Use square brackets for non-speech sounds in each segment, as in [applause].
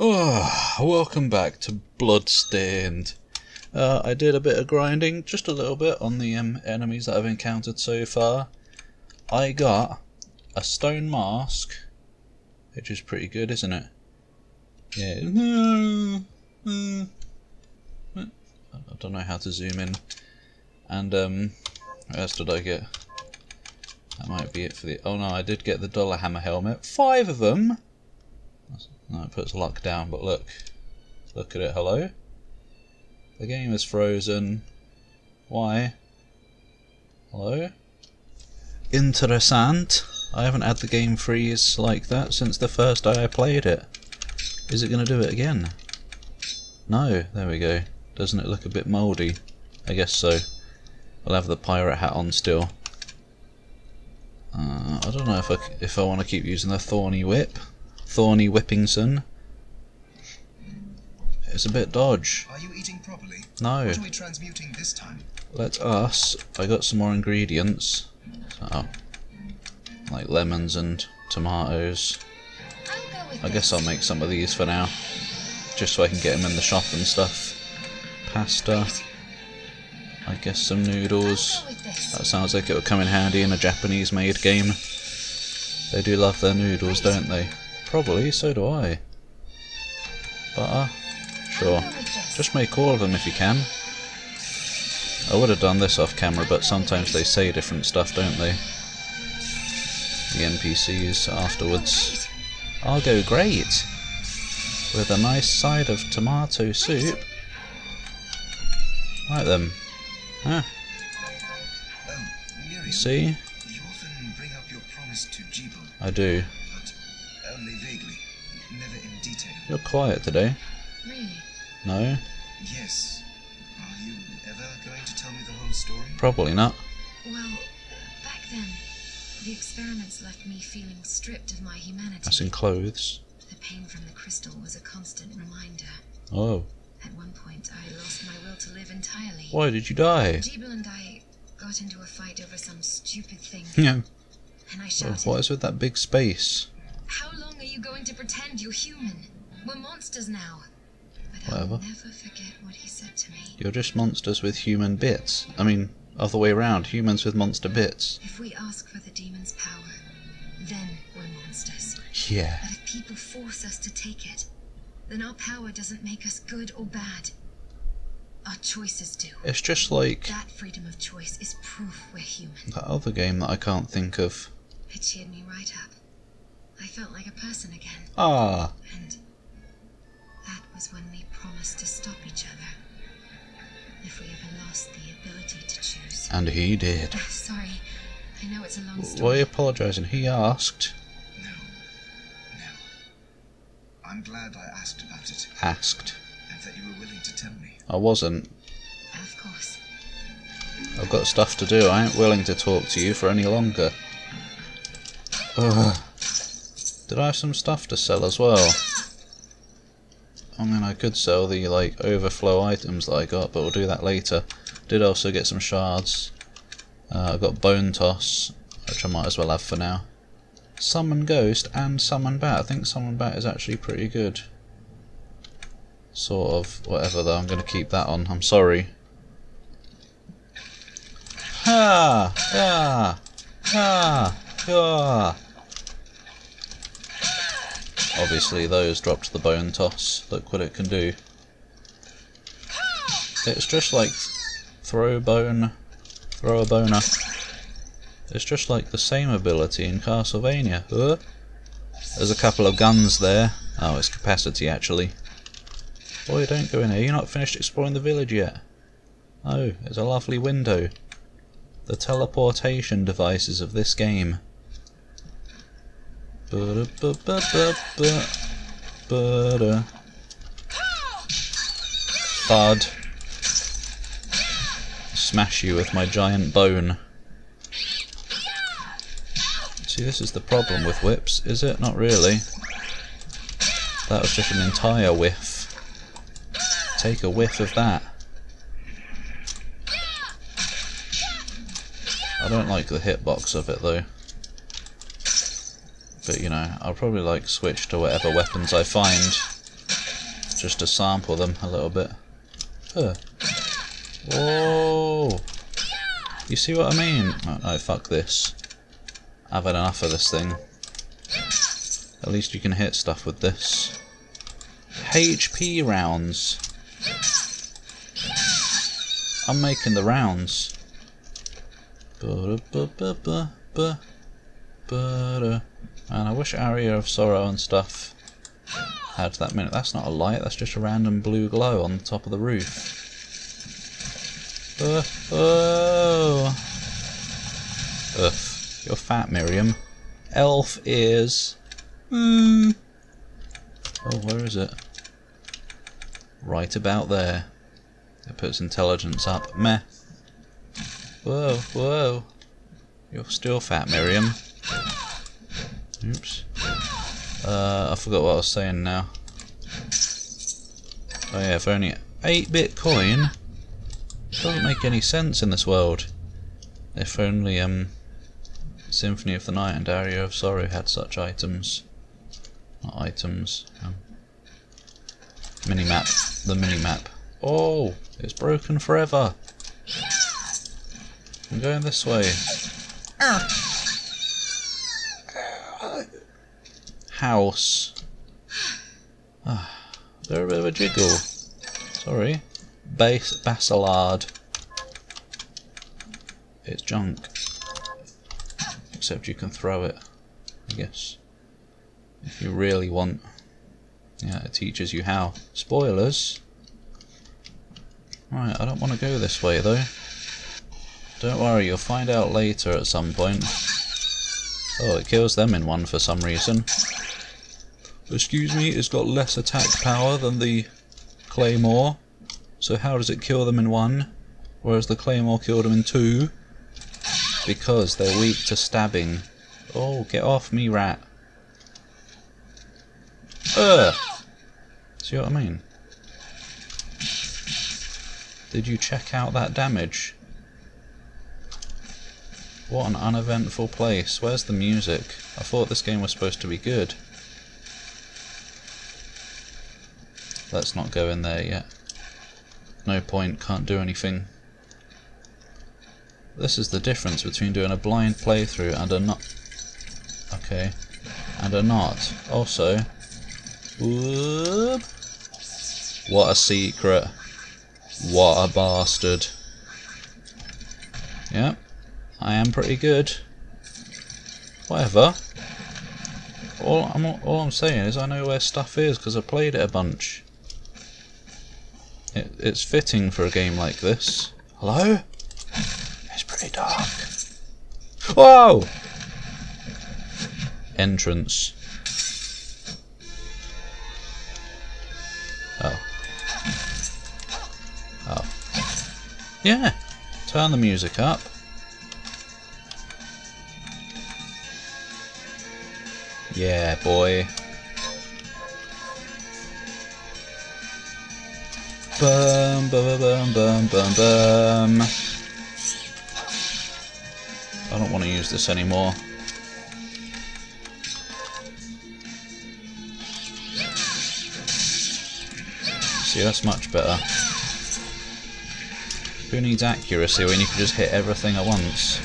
Oh, welcome back to Bloodstained. Uh, I did a bit of grinding, just a little bit, on the um, enemies that I've encountered so far. I got a stone mask, which is pretty good, isn't it? Yeah. I don't know how to zoom in. And, um, what else did I get? That might be it for the... Oh no, I did get the Dollar Hammer helmet. Five of them! No, it puts luck down, but look. Look at it, hello? The game is frozen. Why? Hello? Interessant. I haven't had the game freeze like that since the first day I played it. Is it going to do it again? No, there we go. Doesn't it look a bit mouldy? I guess so. I'll have the pirate hat on still. Uh, I don't know if I, if I want to keep using the thorny whip. Thorny whipping Whippingson. It's a bit dodge. Are you eating properly? No. What are we transmuting this time? Let us. I got some more ingredients. Oh. Like lemons and tomatoes. I guess I'll make some of these for now. Just so I can get them in the shop and stuff. Pasta. I guess some noodles. That sounds like it would come in handy in a Japanese made game. They do love their noodles, don't they? Probably, so do I. Butter? Uh, sure. Just make all of them if you can. I would have done this off camera, but sometimes they say different stuff, don't they? The NPCs afterwards. I'll go great! With a nice side of tomato soup. Right then. Huh. See? I often You're quiet today. Really? No? Yes. Are you ever going to tell me the whole story? Probably not. Well, back then, the experiments left me feeling stripped of my humanity. That's in clothes. The pain from the crystal was a constant reminder. Oh. At one point, I lost my will to live entirely. Why did you die? Gebel and I got into a fight over some stupid thing, [laughs] Yeah. and I Well, shouted, What is with that big space? How long are you going to pretend you're human? We're monsters now. But Whatever. I'll never forget what he said to me. You're just monsters with human bits. I mean, other way around, humans with monster bits. If we ask for the demon's power, then we're monsters. Yeah. But if people force us to take it, then our power doesn't make us good or bad. Our choices do. It's just like That freedom of choice is proof we're human. that other game that I can't think of. It cheered me right up. I felt like a person again. Ah, And that was when we promised to stop each other. If we ever lost the ability to choose. and he did. Ah, sorry, I know it's a long Why are story. you apologising? He asked. No. No. I'm glad I asked about it, Asked. and that you were willing to tell me. I wasn't. Of course. I've got stuff to do. I ain't willing to talk to you for any longer. Ugh. Did I have some stuff to sell as well? I mean, I could sell the like overflow items that I got, but we'll do that later. Did also get some shards. Uh, I got bone toss, which I might as well have for now. Summon ghost and summon bat. I think summon bat is actually pretty good. Sort of. Whatever though. I'm going to keep that on. I'm sorry. Ha! Ha! Ha! Ha! Obviously, those dropped the bone toss. Look what it can do. It's just like throw bone, throw a boner. It's just like the same ability in Castlevania. Huh? There's a couple of guns there. Oh, it's capacity actually. Boy, don't go in here. You're not finished exploring the village yet. Oh, there's a lovely window. The teleportation devices of this game. Thud. Smash you with my giant bone. See, this is the problem with whips, is it? Not really. That was just an entire whiff. Take a whiff of that. I don't like the hitbox of it though. But you know, I'll probably like switch to whatever weapons I find. just to sample them a little bit. Huh. Whoa! You see what I mean? Oh, no, fuck this. I've had enough of this thing. At least you can hit stuff with this. HP rounds. I'm making the rounds. And I wish Aria of Sorrow and stuff had that minute. That's not a light, that's just a random blue glow on the top of the roof. Uh, oh! Ugh, you're fat, Miriam. Elf ears. Hmm. Oh, where is it? Right about there. It puts intelligence up. Meh. Whoa, whoa. You're still fat, Miriam. Oops. Uh, I forgot what I was saying now. Oh yeah, for only 8 Bitcoin, doesn't make any sense in this world. If only um, Symphony of the Night and Aria of Sorrow had such items. Not items. Um, minimap. The minimap. Oh, it's broken forever. I'm going this way. House. Ah, they're a bit of a jiggle. Sorry. Base Baselard. It's junk. Except you can throw it, I guess. If you really want. Yeah, it teaches you how. Spoilers. Right, I don't want to go this way though. Don't worry, you'll find out later at some point. Oh, it kills them in one for some reason. Excuse me, it's got less attack power than the Claymore. So how does it kill them in one, whereas the Claymore killed them in two? Because they're weak to stabbing. Oh, get off me, rat. Ugh! See what I mean? Did you check out that damage? What an uneventful place. Where's the music? I thought this game was supposed to be good. Let's not go in there yet. No point, can't do anything. This is the difference between doing a blind playthrough and a not... Okay. And a not. Also... Whoop, what a secret. What a bastard. Yep. I am pretty good. Whatever. All I'm, all I'm saying is I know where stuff is because I played it a bunch. It, it's fitting for a game like this. Hello? It's pretty dark. Whoa! Entrance. Oh. Oh. Yeah. Turn the music up. Yeah, boy. Bum bum bum bum bum bum. I don't want to use this anymore. See, that's much better. Who needs accuracy when you can just hit everything at once?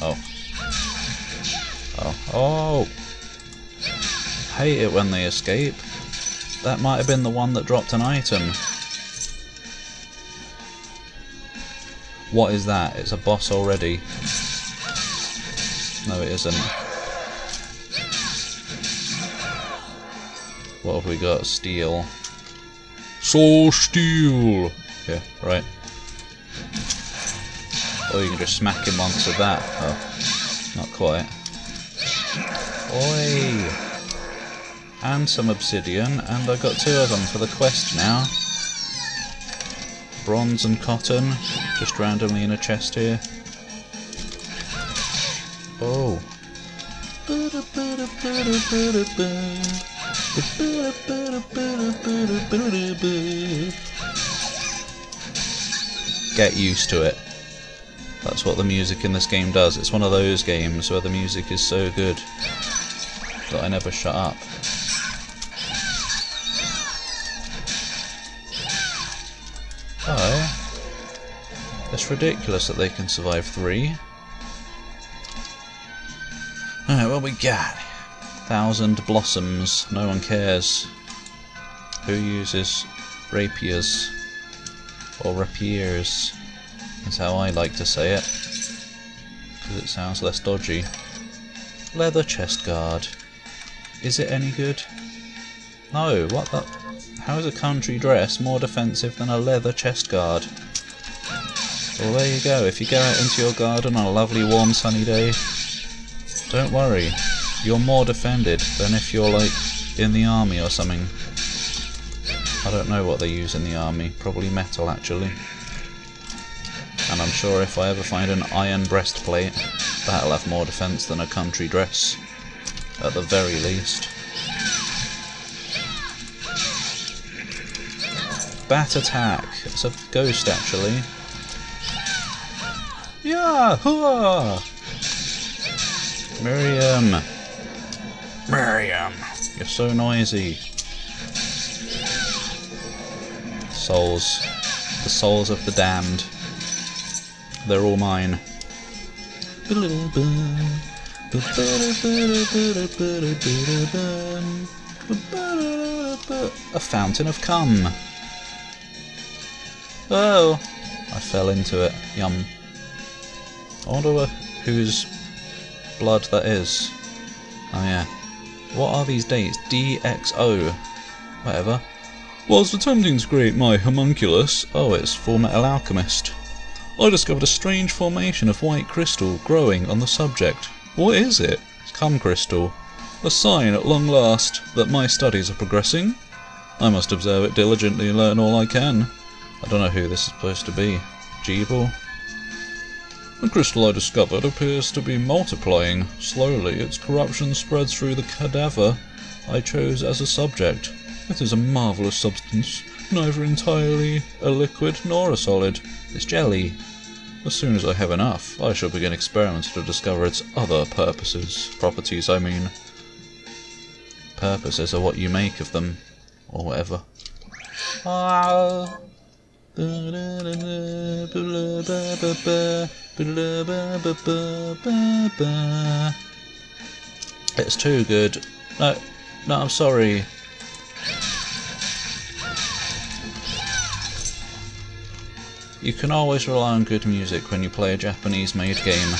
Oh. Oh. Oh! Hate it when they escape. That might have been the one that dropped an item. What is that? It's a boss already. No, it isn't. What have we got? Steel. Soul Steel! Yeah, right. Or you can just smack him with that. Oh, not quite. Oi! And some obsidian, and I got two of them for the quest now. Bronze and cotton, just randomly in a chest here. Oh. Get used to it. That's what the music in this game does. It's one of those games where the music is so good that I never shut up. It's ridiculous that they can survive three. Alright, what we got? Thousand blossoms. No one cares. Who uses rapiers? Or rapiers? Is how I like to say it. Because it sounds less dodgy. Leather chest guard. Is it any good? No, what the... How is a country dress more defensive than a leather chest guard? Well, there you go. If you go out into your garden on a lovely, warm, sunny day, don't worry. You're more defended than if you're, like, in the army or something. I don't know what they use in the army. Probably metal, actually. And I'm sure if I ever find an iron breastplate, that'll have more defense than a country dress. At the very least. Bat attack. It's a ghost, actually. Yeah! Hooah! Miriam! Miriam! You're so noisy. Souls. The souls of the damned. They're all mine. A fountain of cum. Oh! I fell into it. Yum. I wonder whose blood that is. Oh yeah. What are these dates? DXO. Whatever. Whilst attempting to create my homunculus, oh it's Full Metal Alchemist, I discovered a strange formation of white crystal growing on the subject. What is it? It's cum crystal. A sign at long last that my studies are progressing. I must observe it diligently and learn all I can. I don't know who this is supposed to be. Gebel? The crystal I discovered appears to be multiplying. Slowly, its corruption spreads through the cadaver I chose as a subject. It is a marvellous substance, neither entirely a liquid nor a solid. It's jelly. As soon as I have enough, I shall begin experiments to discover its other purposes. Properties, I mean. Purposes are what you make of them, or whatever. Ah. It's too good. No, no, I'm sorry. You can always rely on good music when you play a Japanese made game.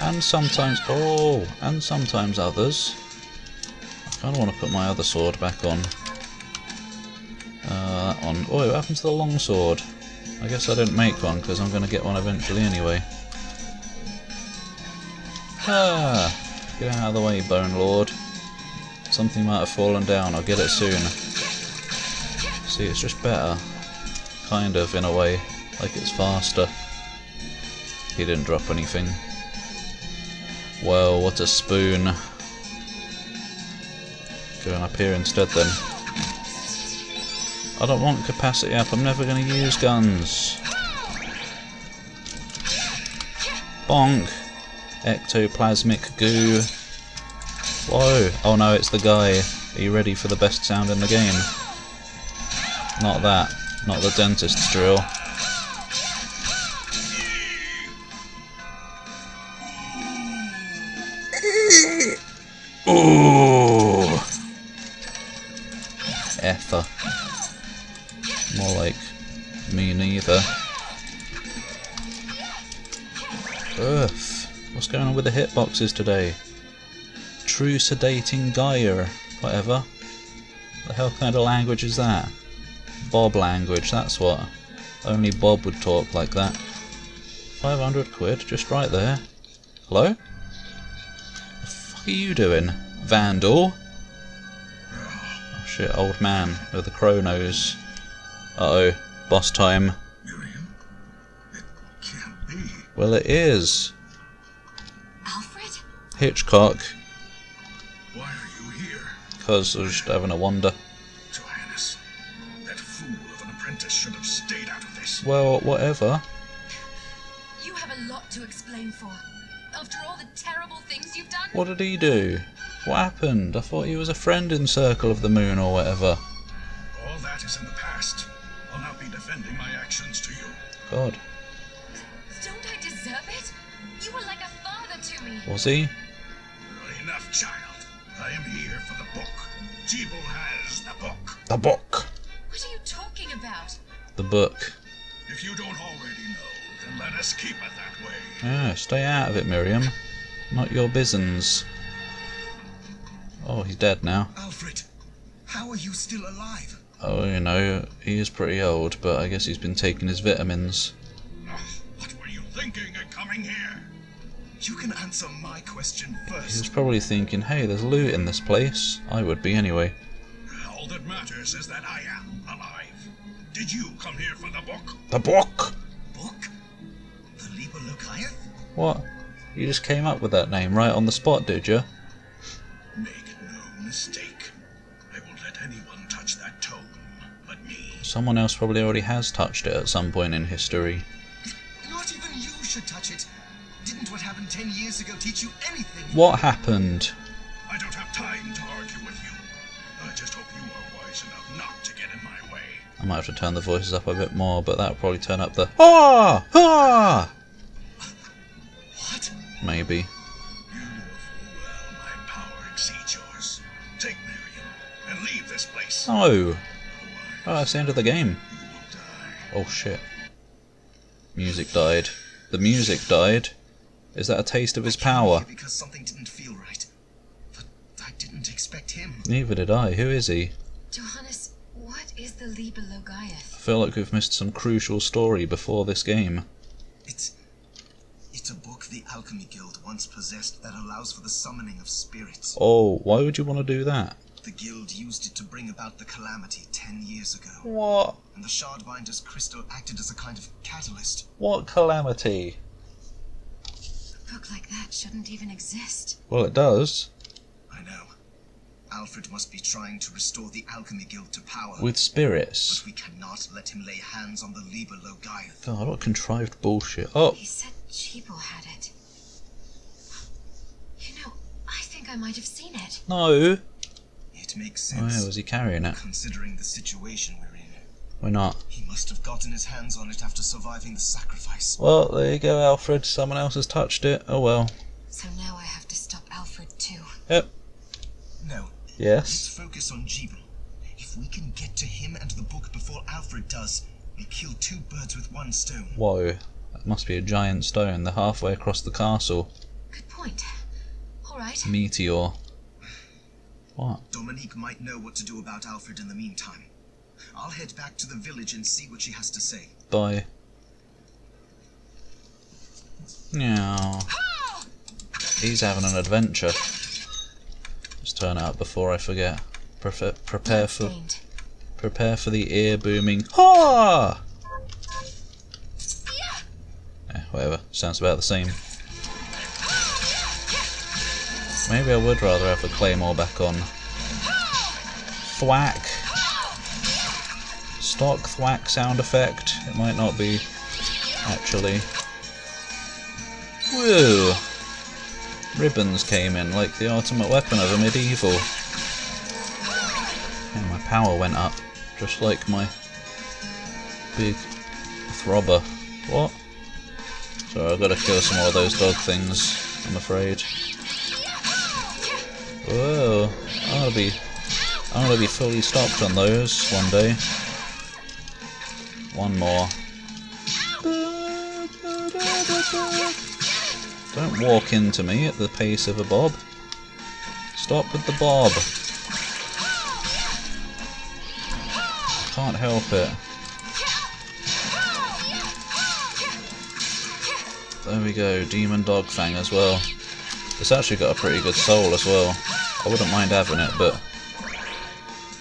And sometimes, oh, and sometimes others. I kind of want to put my other sword back on. Oh, what happened to the longsword? I guess I didn't make one because I'm going to get one eventually anyway. Ah! Get out of the way, Bone Lord. Something might have fallen down, I'll get it soon. See, it's just better. Kind of, in a way. Like it's faster. He didn't drop anything. Well, what a spoon. Going up here instead then. I don't want capacity up, I'm never going to use guns. Bonk! Ectoplasmic goo. Whoa! Oh no, it's the guy. Are you ready for the best sound in the game? Not that. Not the dentist's drill. Going on with the hitboxes today? True sedating Gaia. Whatever. The hell kind of language is that? Bob language, that's what. Only Bob would talk like that. 500 quid, just right there. Hello? The fuck are you doing, Vandal? Oh shit, old man with the crow nose. Uh oh, boss time. Miriam? It can't be. Well, it is. Hitchcock. Why are you here? Because I was just having a wander. Johannes, that fool of an apprentice should have stayed out of this. Well, whatever. You have a lot to explain for. After all the terrible things you've done. What did he do? What happened? I thought he was a friend in Circle of the Moon or whatever. All that is in the past. I'll not be defending my actions to you. God. Don't I deserve it? You were like a father to me. Was he? Book. If you don't already know, then let us keep it that way. Ah, stay out of it, Miriam. Not your business. Oh, he's dead now. Alfred, how are you still alive? Oh, you know, he is pretty old, but I guess he's been taking his vitamins. What were you thinking of coming here? You can answer my question He was first. probably thinking, hey, there's loot in this place. I would be anyway. All that matters is that I am alive. Did you come here for the book? The book! Book? The Liber Logaeth? What? You just came up with that name right on the spot, did you? Make no mistake. I won't let anyone touch that tome but me. Someone else probably already has touched it at some point in history. Not even you should touch it. Didn't what happened ten years ago teach you anything? What happened? I might have to turn the voices up a bit more, but that'll probably turn up the ah ah What? maybe. You well my power exceeds yours. Take Miriam and leave this place. No. Oh, that's the end of the game. You will die. Oh shit. Music died. The music died. Is that a taste of his I power? Because something didn't feel right. But I didn't expect him. Neither did I. Who is he? Johannes, what is the Liber I feel like we've missed some crucial story before this game. It's. It's a book the Alchemy Guild once possessed that allows for the summoning of spirits. Oh, why would you want to do that? The guild used it to bring about the calamity ten years ago, What? and the Shardbinder's crystal acted as a kind of catalyst. What calamity? A book like that shouldn't even exist. Well, it does. I know. Alfred must be trying to restore the Alchemy Guild to power. With spirits. But we cannot let him lay hands on the Liber Logaeth. God, oh, what contrived bullshit. Oh, He said Gebel had it. You know, I think I might have seen it. no. It makes Oh, sense. yeah, was he carrying it? Considering the situation we're in. We're not. He must have gotten his hands on it after surviving the sacrifice. Well, there you go, Alfred. Someone else has touched it. Oh well. So now I have to stop Alfred too. Yep. No, let's focus on Gebel. If we can get to him and the book before Alfred does, we kill two birds with one stone. Whoa. That must be a giant stone. They're halfway across the castle. Good point. All right. Meteor. What? Dominique might know what to do about Alfred in the meantime. I'll head back to the village and see what she has to say. Bye. Meow. He's having an adventure. Turn up before I forget. Prefe- prepare for prepare for the ear booming. Ha! Eh, whatever. Sounds about the same. Maybe I would rather have the claymore back on. Thwack. Stock thwack sound effect. It might not be actually. Woo! Ribbons came in like the ultimate weapon of a medieval. And my power went up, just like my big throbber. What? So I've got to kill some more of those dog things, I'm afraid. Whoa, I'm gonna be, I'm gonna be fully stocked on those one day. One more. Don't walk into me at the pace of a bob. Stop with the bob. Can't help it. There we go, Demon Dog Fang as well. It's actually got a pretty good soul as well. I wouldn't mind having it, but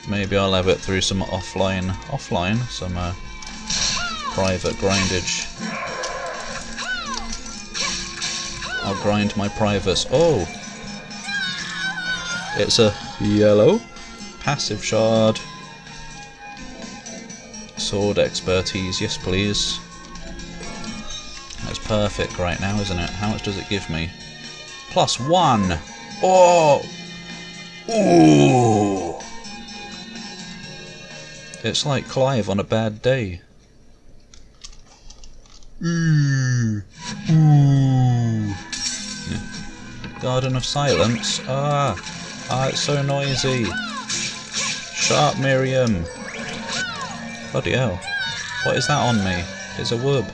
maybe I'll have it through some offline, offline, some uh, private grindage. I'll grind my privates. Oh! It's a yellow passive shard. Sword expertise, yes please. That's perfect right now, isn't it? How much does it give me? Plus one! Oh! Ooh! It's like Clive on a bad day. Mm. Ooh. Garden of Silence. Ah, ah, it's so noisy. Shut up, Miriam. Bloody hell. What is that on me? It's a wub.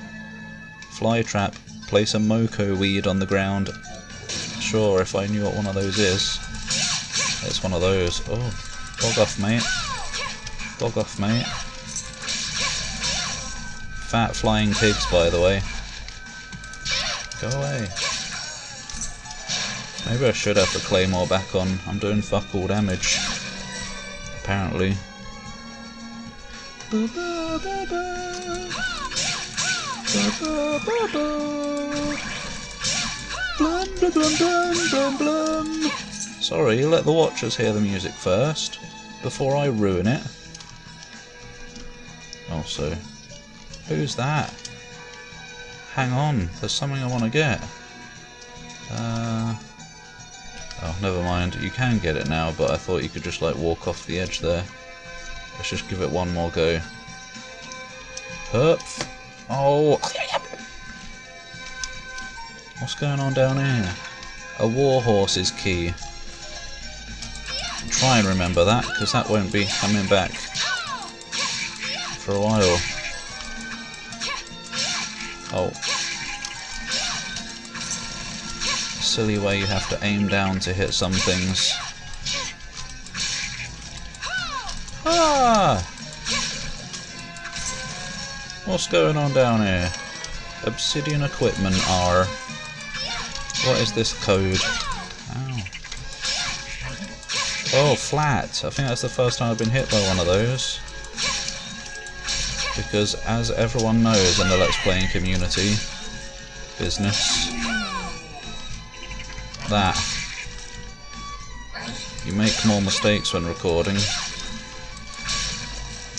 Fly trap. Place a Moko weed on the ground. Sure, if I knew what one of those is. It's one of those. Oh, dog off, mate. Dog off, mate. Fat flying pigs, by the way. Go away. Maybe I should have the claymore back on. I'm doing fuck all damage. Apparently. Sorry, let the watchers hear the music first, before I ruin it. Also, who's that? Hang on, there's something I want to get. Uh, oh, never mind. You can get it now, but I thought you could just like walk off the edge there. Let's just give it one more go. Herp. Oh. What's going on down here? A warhorse's key. Try and remember that, because that won't be coming back for a while. Oh. Silly way you have to aim down to hit some things. Ah! What's going on down here? Obsidian equipment R. What is this code? Ow. Oh, flat. I think that's the first time I've been hit by one of those. Because as everyone knows in the Let's Playing community, business, that you make more mistakes when recording.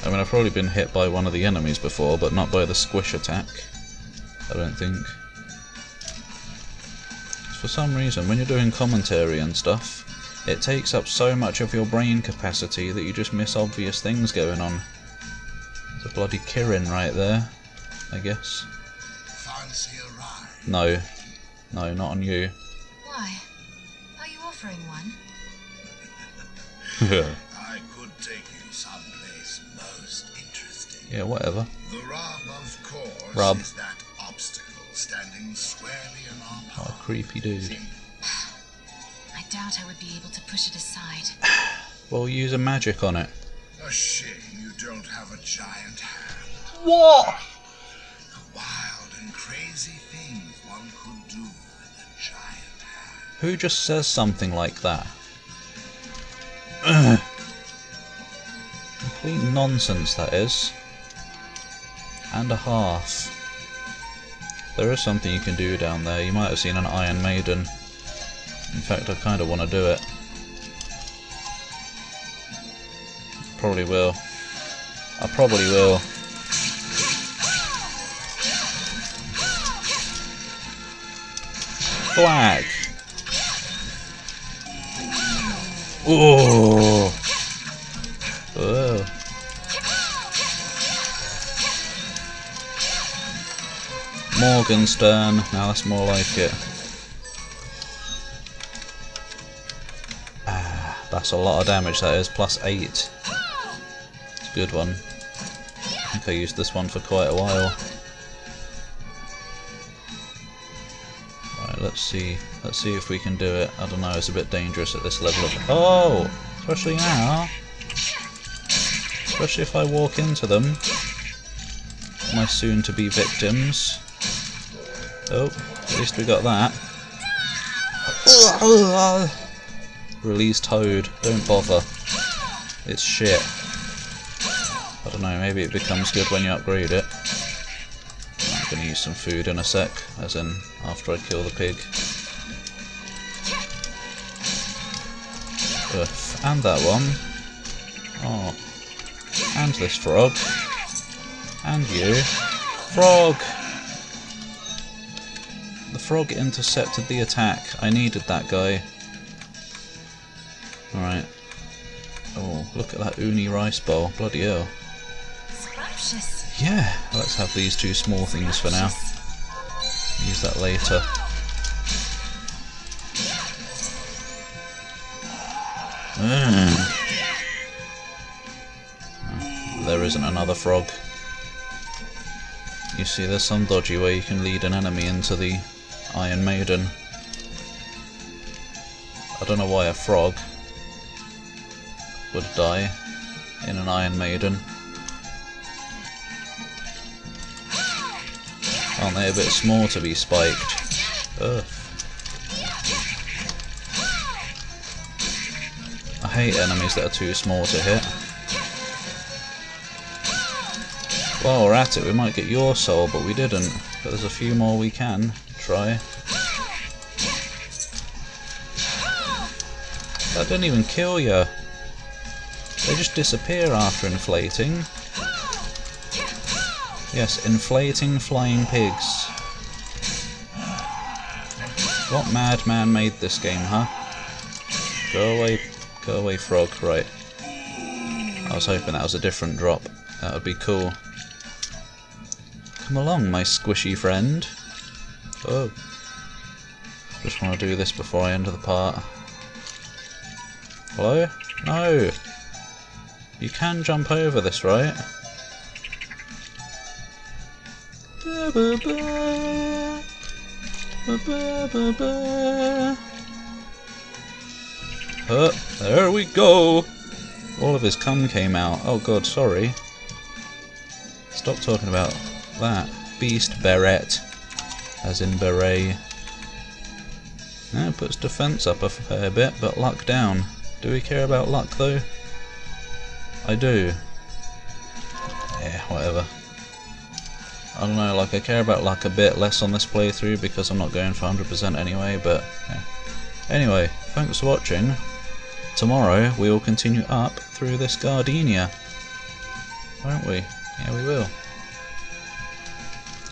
I mean, I've probably been hit by one of the enemies before, but not by the squish attack. I don't think. For some reason, when you're doing commentary and stuff, it takes up so much of your brain capacity that you just miss obvious things going on. There's a bloody Kirin right there, I guess. Fancy a ride? No. No, not on you. Why? Are you offering one? [laughs] I could take you someplace most interesting. yeah, whatever. The rub, of course, Rub. is that obstacle standing squarely in our oh, What a creepy dude. [sighs] I doubt I would be able to push it aside. [sighs] Well, use a magic on it. A shame you don't have a giant hand. What? The wild and crazy things one could do Who just says something like that? Complete nonsense, that is. And a half. There is something you can do down there. You might have seen an Iron Maiden. In fact, I kind of want to do it. Probably will. I probably will. Flag! Oh. Oh. Morgenstern. Now that's more like it. Ah, that's a lot of damage. That is plus eight. It's a good one. I think I used this one for quite a while. Let's see. Let's see if we can do it. I don't know. It's a bit dangerous at this level of. Oh, especially now. Especially if I walk into them. My soon-to-be victims. Oh, at least we got that. Release Toad. Don't bother. It's shit. I don't know, maybe it becomes good when you upgrade it. I'm gonna use some food in a sec, as in after I kill the pig. And that one. Oh. And this frog. And you. Frog! The frog intercepted the attack. I needed that guy. Alright. Oh, look at that uni rice bowl. Bloody hell. Scrumptious. Yeah, let's have these two small things for now. Use that later. Mm. There isn't another frog. You see, there's some dodgy way you can lead an enemy into the Iron Maiden. I don't know why a frog would die in an Iron Maiden. Aren't they a bit small to be spiked? Ugh. I hate enemies that are too small to hit. While we're at it, we might get your soul, but we didn't. But there's a few more we can try. That didn't even kill you. They just disappear after inflating. Yes, inflating flying pigs. What madman made this game, huh? Go away, go away frog, right. I was hoping that was a different drop. That would be cool. Come along, my squishy friend. Oh. Just want to do this before I enter the part. Hello? No! You can jump over this, right? Uh, there we go! All of his cum came out. Oh god, sorry. Stop talking about that. Beast beret. As in beret. That puts defense up a fair bit, but luck down. Do we care about luck though? I do. Yeah, whatever. I don't know, like I care about like a bit less on this playthrough because I'm not going for 100% anyway, but yeah. Anyway, thanks for watching. Tomorrow we will continue up through this gardenia. Won't we? Yeah, we will.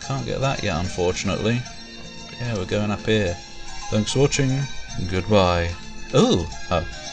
Can't get that yet, unfortunately. Yeah, we're going up here. Thanks for watching. Goodbye. Ooh! Oh.